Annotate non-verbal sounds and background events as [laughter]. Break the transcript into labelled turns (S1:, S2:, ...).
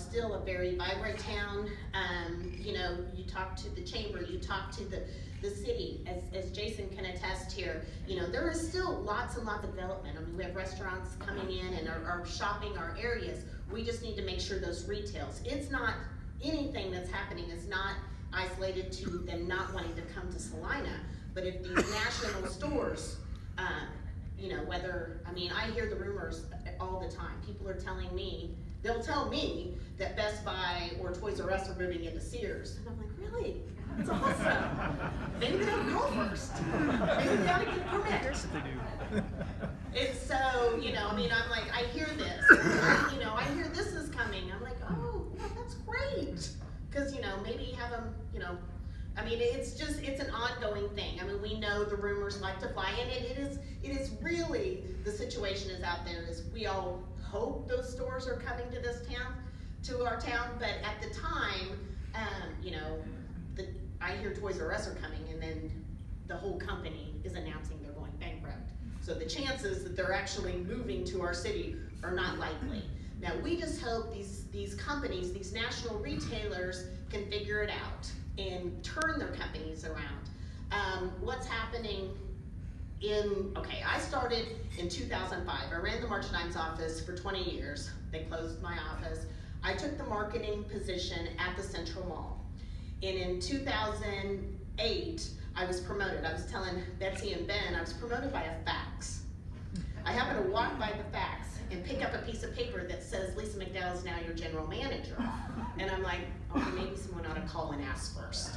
S1: still a very vibrant town. Um, you know, you talk to the chamber, you talk to the, the city, as, as Jason can attest here. You know, there is still lots and lots of development. I mean, we have restaurants coming in and are, are shopping our areas. We just need to make sure those retails, it's not, anything that's happening is not isolated to them not wanting to come to Salina. But if these national stores, you know, whether, I mean, I hear the rumors all the time. People are telling me, they'll tell me that Best Buy or Toys R Us are moving into Sears. And I'm like, really? That's awesome. [laughs] Maybe they don't go first. [laughs] Maybe they gotta get a permit. It's so, you know, I mean, I'm like, I hear this, you know, I hear this is coming. I'm like, oh, yeah, that's great. Cause, you know, maybe have them, you know, I mean, it's just, it's an ongoing thing. I mean, we the rumors like to fly, and it, it is, it is really, the situation is out there is we all hope those stores are coming to this town, to our town, but at the time, um, you know, the, I hear Toys R Us are coming, and then the whole company is announcing they're going bankrupt. So the chances that they're actually moving to our city are not likely. Now, we just hope these, these companies, these national retailers can figure it out and turn their companies around. Um, what's happening in, okay, I started in 2005. I ran the March Dimes office for 20 years. They closed my office. I took the marketing position at the Central Mall. And in 2008, I was promoted. I was telling Betsy and Ben, I was promoted by a fax. I happened to walk by the fax and pick up a piece of paper that says Lisa McDowell is now your general manager. And I'm like, oh, maybe someone ought to call and ask first.